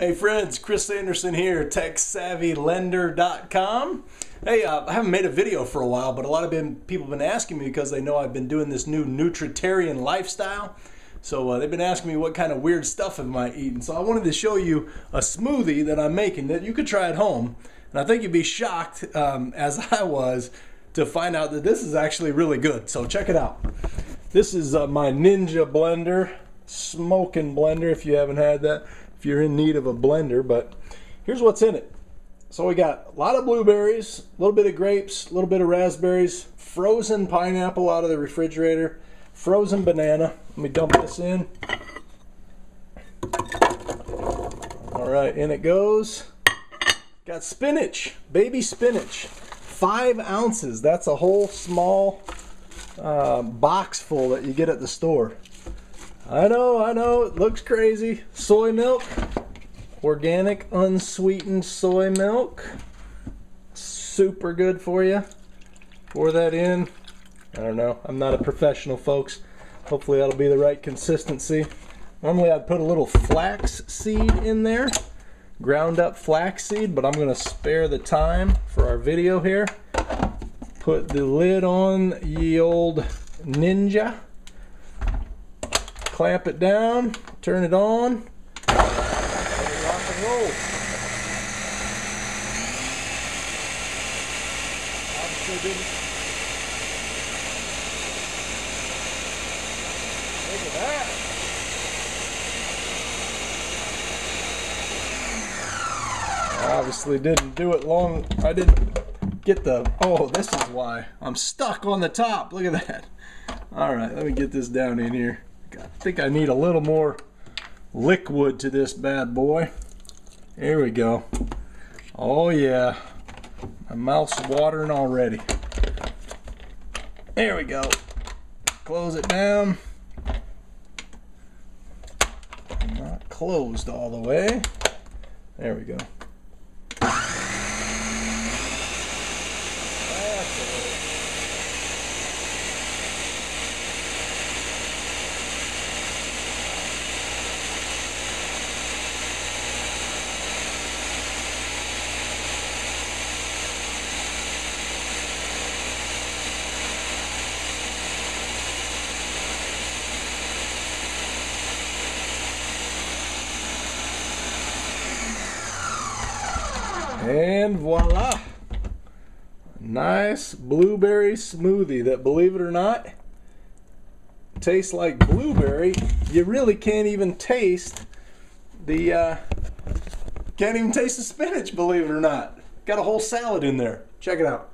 Hey friends, Chris Sanderson here, TechSavvyLender.com. Hey, uh, I haven't made a video for a while, but a lot of been, people have been asking me because they know I've been doing this new nutritarian lifestyle. So uh, they've been asking me what kind of weird stuff am I eating. So I wanted to show you a smoothie that I'm making that you could try at home. And I think you'd be shocked, um, as I was, to find out that this is actually really good. So check it out. This is uh, my Ninja blender, smoking blender if you haven't had that if you're in need of a blender, but here's what's in it. So we got a lot of blueberries, a little bit of grapes, a little bit of raspberries, frozen pineapple out of the refrigerator, frozen banana. Let me dump this in. All right, in it goes. Got spinach, baby spinach, five ounces. That's a whole small uh, box full that you get at the store. I know, I know, it looks crazy. Soy milk, organic unsweetened soy milk. Super good for you. Pour that in. I don't know, I'm not a professional, folks. Hopefully that'll be the right consistency. Normally I'd put a little flax seed in there, ground up flax seed, but I'm gonna spare the time for our video here. Put the lid on ye old Ninja clamp it down, turn it on, and rock and roll. Obviously didn't. Look at that. Obviously didn't do it long. I didn't get the, oh, this is why. I'm stuck on the top. Look at that. All right, let me get this down in here. I think I need a little more liquid to this bad boy. There we go. Oh yeah. My mouth's watering already. There we go. Close it down. Not closed all the way. There we go. And voila! Nice blueberry smoothie that, believe it or not, tastes like blueberry. You really can't even taste the, uh, can't even taste the spinach, believe it or not. Got a whole salad in there. Check it out.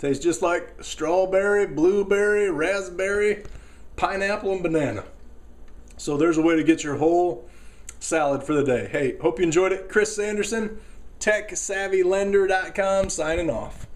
Tastes just like strawberry, blueberry, raspberry, pineapple, and banana. So there's a way to get your whole salad for the day. Hey, hope you enjoyed it. Chris Sanderson, TechSavvyLender.com, signing off.